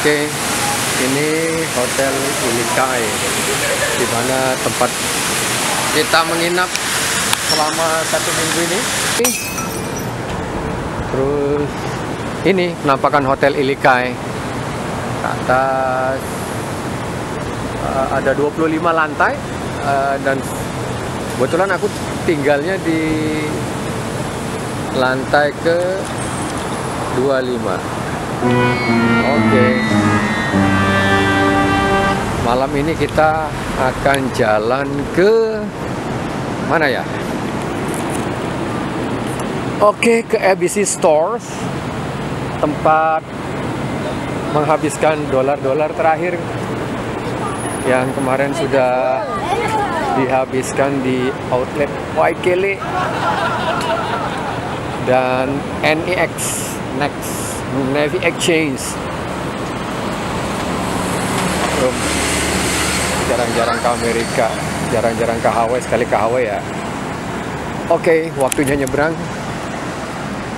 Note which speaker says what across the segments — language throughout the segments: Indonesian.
Speaker 1: Oke, ini Hotel Ilikai, di mana tempat kita menginap selama satu minggu ini. Terus ini penampakan Hotel Ilikai. Ke atas uh, ada 25 lantai uh, dan kebetulan aku tinggalnya di lantai ke 25. Oke. Malam ini kita akan jalan ke mana ya? Oke, ke ABC Stores. Tempat menghabiskan dolar-dolar terakhir yang kemarin sudah dihabiskan di outlet Waikele dan NEX Next Navy Exchange. Jarang-jarang ke Amerika jarang-jarang ke Hawaii sekali ke Hawaii ya. Oke waktunya nyebrang.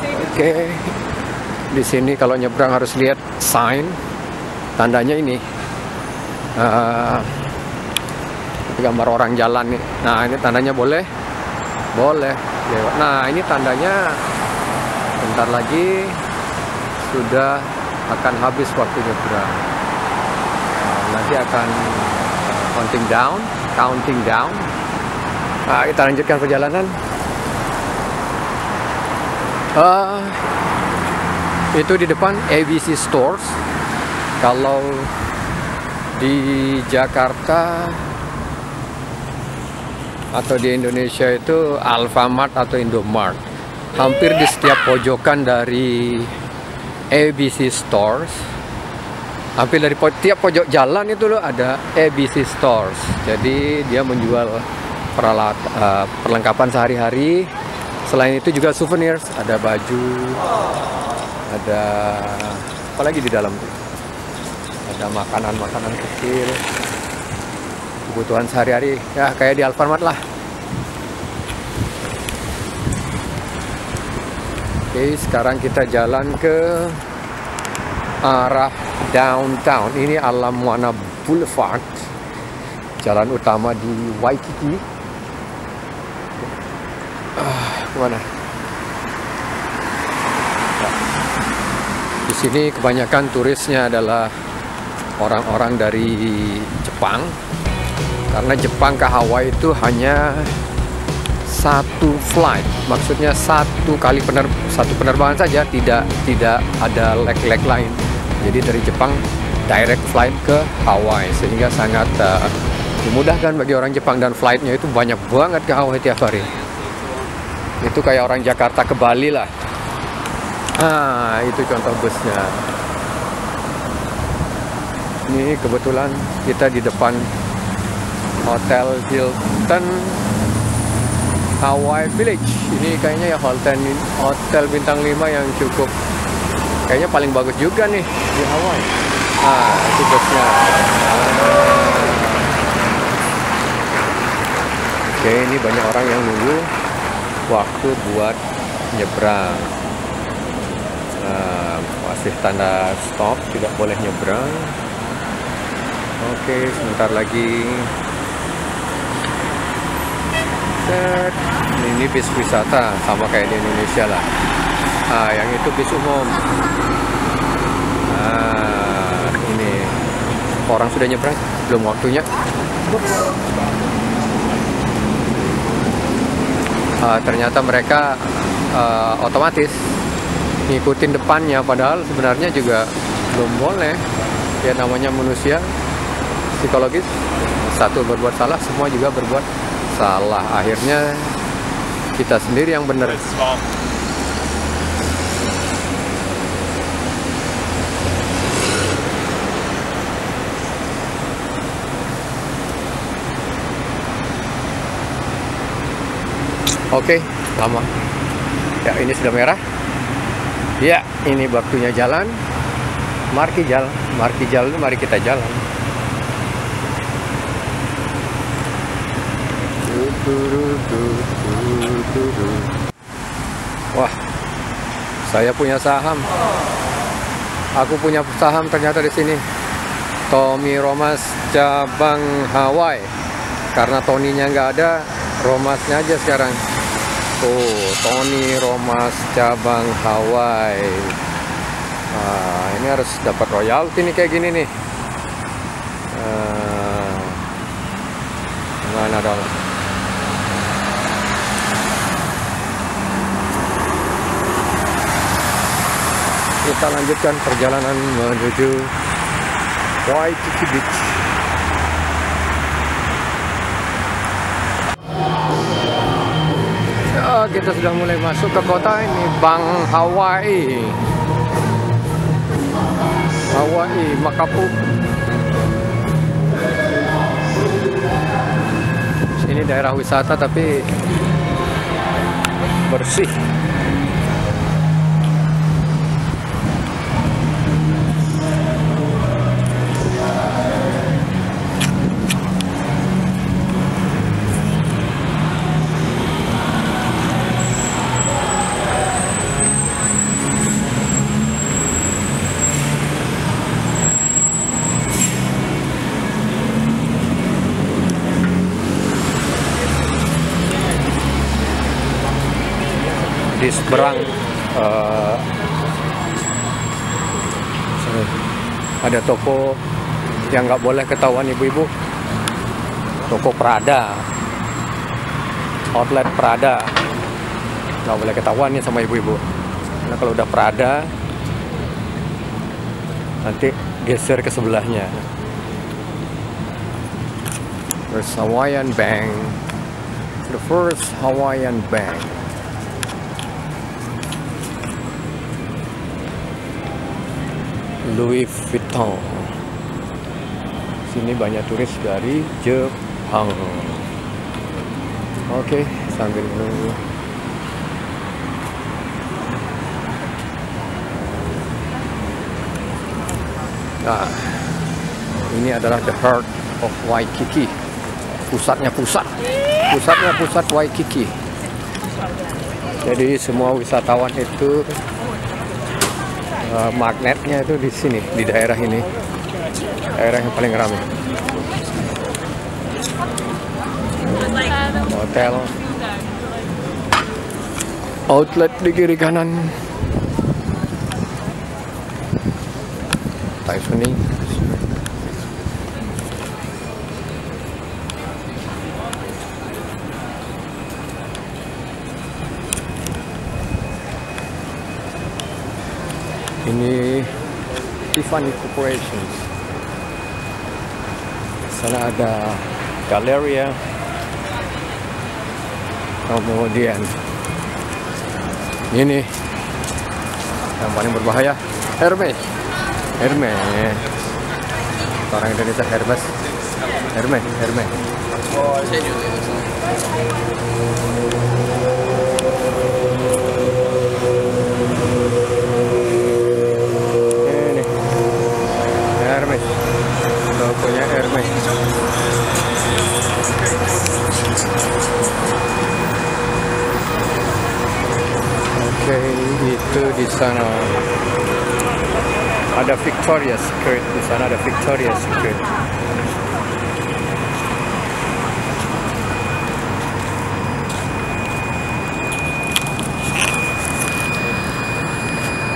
Speaker 1: Oke. Di sini kalau nyebrang harus lihat sign. Tandanya ini. Uh, gambar orang jalan nih. Nah ini tandanya boleh? Boleh. Nah ini tandanya. Bentar lagi sudah akan habis waktu nyebrang. Nah, nanti akan counting down, counting down. Nah, kita lanjutkan perjalanan. Uh, itu di depan ABC Stores. Kalau di Jakarta atau di Indonesia itu Alfamart atau Indomart. Hampir di setiap pojokan dari ABC Stores. Hampir dari po tiap pojok jalan itu loh ada ABC Stores. Jadi dia menjual peralat uh, perlengkapan sehari-hari. Selain itu juga souvenirs ada baju ada apa lagi di dalam tuh? Ada makanan-makanan kecil. Kebutuhan sehari-hari ya kayak di Alfamart lah Oke, sekarang kita jalan ke arah downtown. Ini Alam Wana Boulevard. Jalan utama di Waikiki. Ah, mana? Di sini kebanyakan turisnya adalah orang-orang dari Jepang. Karena Jepang ke Hawaii itu hanya satu flight, maksudnya satu kali pener satu penerbangan saja, tidak tidak ada leg-leg lain. Jadi dari Jepang direct flight ke Hawaii sehingga sangat uh, memudahkan bagi orang Jepang dan flightnya itu banyak banget ke Hawaii tiap hari. Itu kayak orang Jakarta ke Bali lah. Ah, itu contoh busnya. Ini kebetulan kita di depan Hotel Hilton Hawaii Village. Ini kayaknya ya hotel hotel bintang 5 yang cukup kayaknya paling bagus juga nih. Di Hawaii? Ah itu busnya. Oke ini banyak orang yang nunggu waktu buat nyebrang. Nah, masih tanda stop tidak boleh nyebrang. Oke sebentar lagi Set. Ini bis wisata sama kayak di Indonesia lah. Ah, yang itu bis umum. Ah, ini orang sudah nyebrang belum waktunya. Ah, ternyata mereka uh, otomatis ngikutin depannya padahal sebenarnya juga belum boleh ya namanya manusia psikologis satu berbuat salah semua juga berbuat salah akhirnya kita sendiri yang benar Oke, lama. Ya, ini sudah merah. Ya, ini waktunya jalan. Mari jalan, mari jalan, mari kita jalan. Wah, saya punya saham. aku punya saham ternyata di sini. Tommy Romas cabang Hawaii. Karena Toninya nggak ada, Romasnya aja sekarang. Tuh, Tony Romas cabang Hawaii. Nah, ini harus dapat royalti nih kayak gini nih. Uh, mana dong? Kita lanjutkan perjalanan menuju Waikiki Beach. Ya, kita sudah mulai masuk ke kota ini, Bang Hawaii. Hawaii, Makapu. Ini daerah wisata tapi bersih. Di seberang uh, ada toko yang nggak boleh ketahuan ibu-ibu. Toko Prada. Outlet Prada. Nggak boleh ketahuan nih sama ibu-ibu. Karena kalau udah Prada nanti geser ke sebelahnya. First Hawaiian Bank the first Hawaiian Bank Louis Vuitton. Sini banyak turis dari Jepang. Oke, sambil menunggu. Nah, ini adalah the heart of Waikiki. Pusatnya pusat. Pusatnya pusat Waikiki. Jadi semua wisatawan itu uh, magnetnya itu di sini di daerah ini. Daerah yang paling ramai. Hotel. Outlet di kiri kanan. Typhoon ini Tiffany Corporation. Sana ada Galleria kemudian ini yang paling berbahaya Hermes. Hermes. Orang Indonesia Hermes. Hermes Hermes. Ini itu di sana ada Victoria's Secret. Di sana ada Victoria's Secret.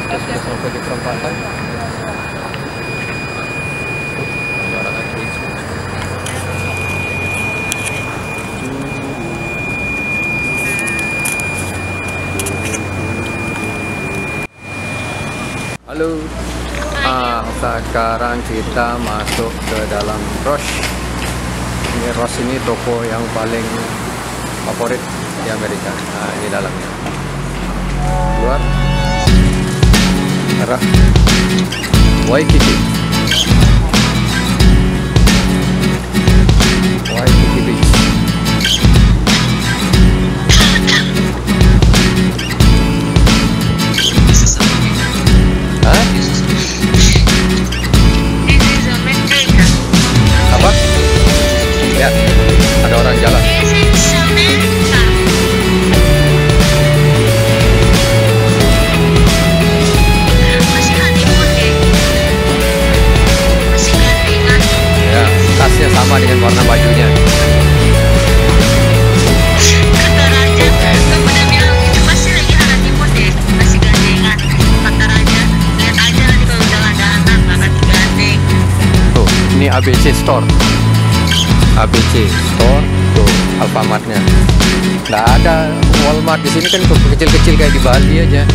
Speaker 1: Kita sudah sampai di perempatan. Ada orang antri semua. Halo. Ah, sekarang kita masuk ke dalam Roche. Ini Roche ini toko yang paling favorit di Amerika. Nah, ini dalamnya. Luar. Waikiki. Waikiki ABC Store. ABC Store tuh Alfamartnya. Nggak ada Walmart di sini kan kecil-kecil kayak di Bali aja.